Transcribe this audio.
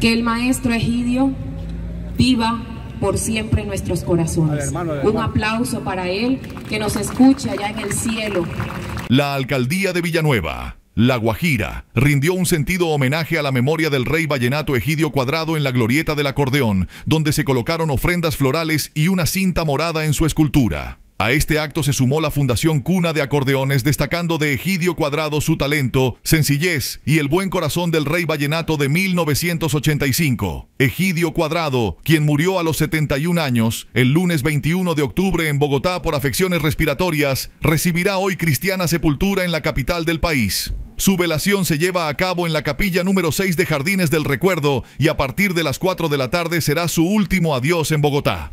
Que el maestro Egidio viva por siempre en nuestros corazones. Un aplauso para él que nos escucha allá en el cielo. La alcaldía de Villanueva. La Guajira rindió un sentido homenaje a la memoria del rey vallenato Egidio Cuadrado en la glorieta del acordeón, donde se colocaron ofrendas florales y una cinta morada en su escultura. A este acto se sumó la Fundación Cuna de Acordeones, destacando de Egidio Cuadrado su talento, sencillez y el buen corazón del rey vallenato de 1985. Egidio Cuadrado, quien murió a los 71 años, el lunes 21 de octubre en Bogotá por afecciones respiratorias, recibirá hoy cristiana sepultura en la capital del país. Su velación se lleva a cabo en la capilla número 6 de Jardines del Recuerdo y a partir de las 4 de la tarde será su último adiós en Bogotá.